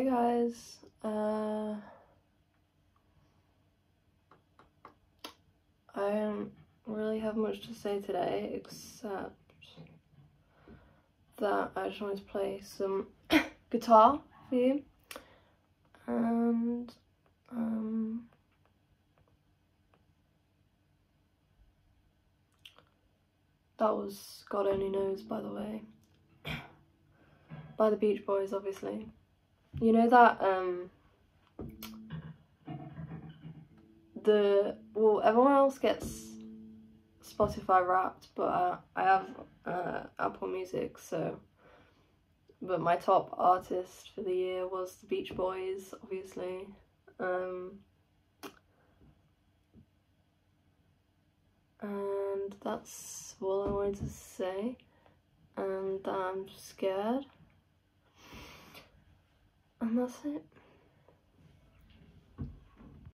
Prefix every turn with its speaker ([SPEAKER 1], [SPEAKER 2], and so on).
[SPEAKER 1] guys. Uh, I don't really have much to say today except that I just wanted to play some guitar for you. And um, that was God Only Knows by the way. By the Beach Boys obviously you know that um the well everyone else gets Spotify Wrapped, but uh, I have uh, Apple Music, so. But my top artist for the year was the Beach Boys, obviously. Um, and that's all I wanted to say. And I'm scared unless it